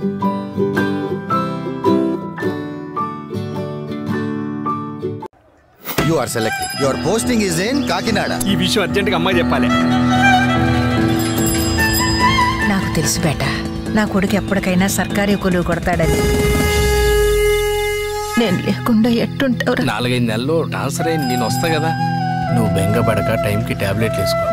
You are selected your posting is in Kakinada ఈ విషయం అర్జెంట్గా అమ్మాయి చెప్పాలి. నాకు తెలుసు బేట. నా కొడుకు ఎప్పటికైనా సర్కారీ కొలువు కొడతాడని. నేను లేకుండా ఎట్టుంటావు నాలుగైదు నెలల్లో ట్రాన్స్ఫర్ అయింది నేను వస్తా కదా. నువ్వు బెంగ పడక టైంకి టాబ్లెట్లు వేసుకో.